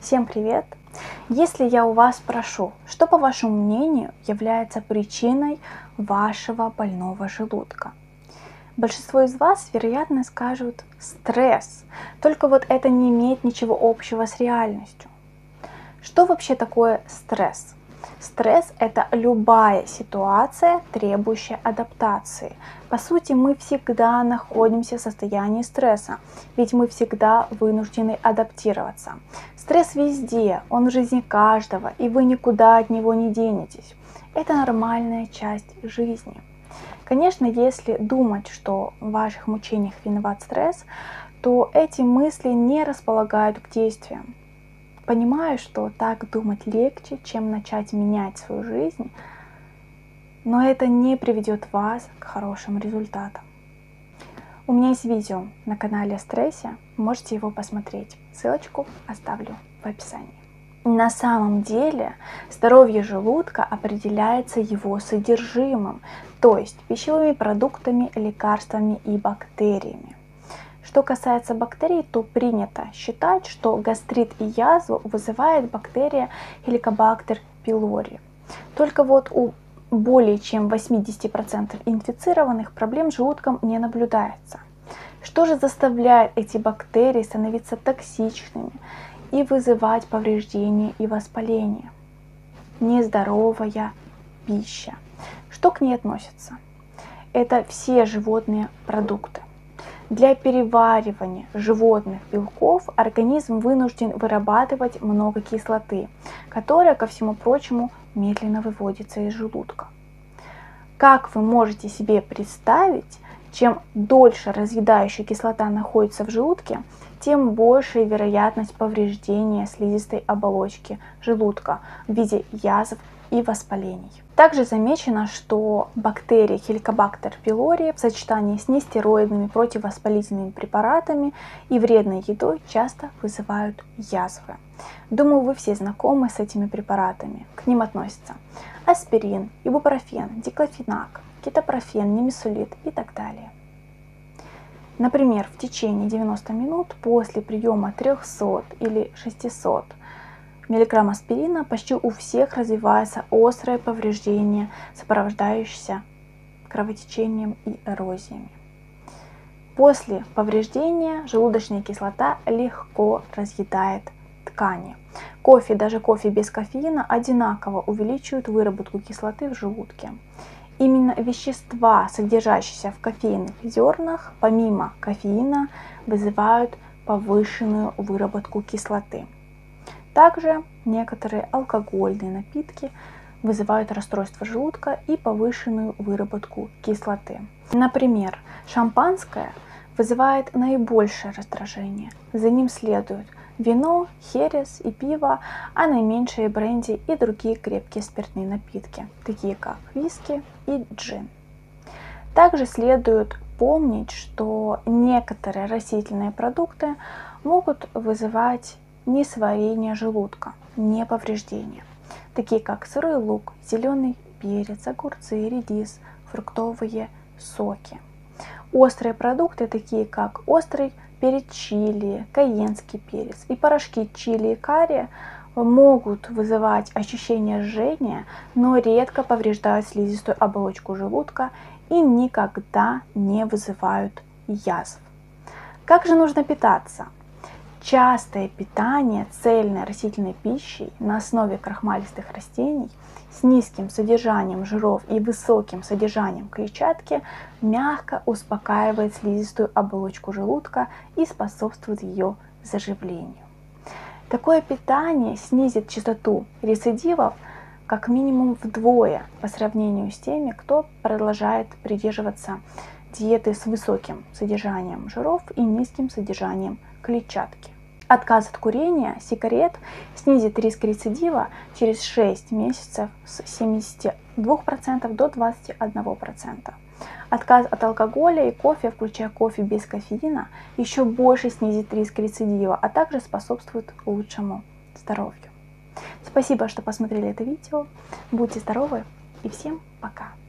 Всем привет! Если я у вас спрошу, что по вашему мнению является причиной вашего больного желудка? Большинство из вас, вероятно, скажут стресс, только вот это не имеет ничего общего с реальностью. Что вообще такое стресс? Стресс – это любая ситуация, требующая адаптации. По сути, мы всегда находимся в состоянии стресса, ведь мы всегда вынуждены адаптироваться. Стресс везде, он в жизни каждого, и вы никуда от него не денетесь. Это нормальная часть жизни. Конечно, если думать, что в ваших мучениях виноват стресс, то эти мысли не располагают к действиям. Понимаю, что так думать легче, чем начать менять свою жизнь, но это не приведет вас к хорошим результатам. У меня есть видео на канале о стрессе, можете его посмотреть. Ссылочку оставлю в описании. На самом деле здоровье желудка определяется его содержимым, то есть пищевыми продуктами, лекарствами и бактериями. Что касается бактерий, то принято считать, что гастрит и язву вызывает бактерия Helicobacter pylori. Только вот у более чем 80% инфицированных проблем с желудком не наблюдается. Что же заставляет эти бактерии становиться токсичными и вызывать повреждения и воспаление? Нездоровая пища. Что к ней относится? Это все животные продукты. Для переваривания животных белков организм вынужден вырабатывать много кислоты, которая, ко всему прочему, медленно выводится из желудка. Как вы можете себе представить, чем дольше разъедающая кислота находится в желудке, тем больше вероятность повреждения слизистой оболочки желудка в виде язв и воспалений. Также замечено, что бактерии Helicobacter pylori в сочетании с нестероидными противовоспалительными препаратами и вредной едой часто вызывают язвы. Думаю, вы все знакомы с этими препаратами. К ним относятся аспирин, ибупрофен, диклофенак, кетопрофен, немесулит и так далее. Например, в течение 90 минут после приема 300 или 600 миллиграмм аспирина почти у всех развивается острое повреждение, сопровождающееся кровотечением и эрозиями. После повреждения желудочная кислота легко разъедает ткани. Кофе, даже кофе без кофеина, одинаково увеличивают выработку кислоты в желудке. Именно вещества, содержащиеся в кофейных зернах, помимо кофеина, вызывают повышенную выработку кислоты. Также некоторые алкогольные напитки вызывают расстройство желудка и повышенную выработку кислоты. Например, шампанское вызывает наибольшее раздражение. За ним следуют вино, херес и пиво, а наименьшие бренди и другие крепкие спиртные напитки, такие как виски и джин. Также следует помнить, что некоторые растительные продукты могут вызывать несварение желудка, не повреждения, такие как сырой лук, зеленый перец, огурцы, редис, фруктовые соки. Острые продукты, такие как острый перец чили, каенский перец и порошки чили и карри, могут вызывать ощущение жжения, но редко повреждают слизистую оболочку желудка и никогда не вызывают язв. Как же нужно питаться? Частое питание цельной растительной пищей на основе крахмалистых растений с низким содержанием жиров и высоким содержанием клетчатки мягко успокаивает слизистую оболочку желудка и способствует ее заживлению. Такое питание снизит частоту рецидивов как минимум вдвое по сравнению с теми, кто продолжает придерживаться диеты с высоким содержанием жиров и низким содержанием клетчатки. Отказ от курения, сигарет снизит риск рецидива через 6 месяцев с 72% до 21%. Отказ от алкоголя и кофе, включая кофе без кофеина, еще больше снизит риск рецидива, а также способствует лучшему здоровью. Спасибо, что посмотрели это видео. Будьте здоровы и всем пока!